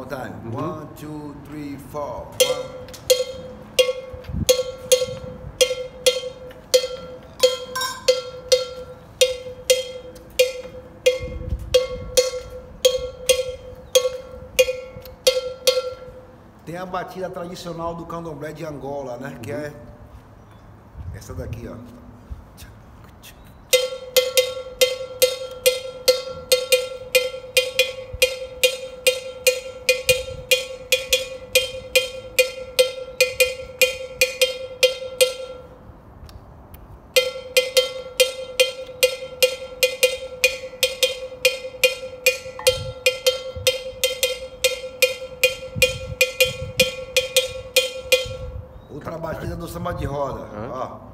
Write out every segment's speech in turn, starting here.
more time. Uhum. One, two, three, four. One. Tem a batida tradicional do candomblé de Angola, né? Que é essa daqui, ó. contrabaixista do samba de roda. Hã? Ó.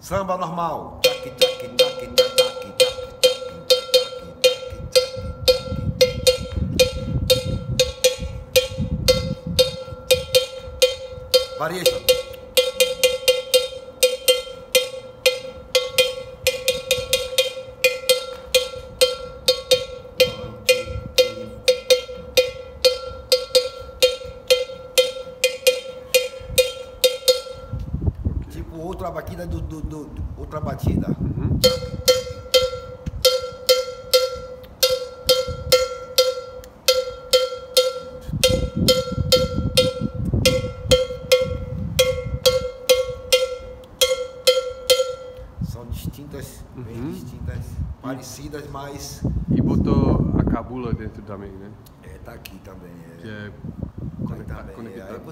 Samba normal. Tac, tac, tac, tac. Variation. Tipo outra batida do, do- do- outra batida. Bem Uhum. distintas, parecidas, mas E botou a cabula dentro também, né? é, tá aqui também. Que É, é tá conecta, conectado. Você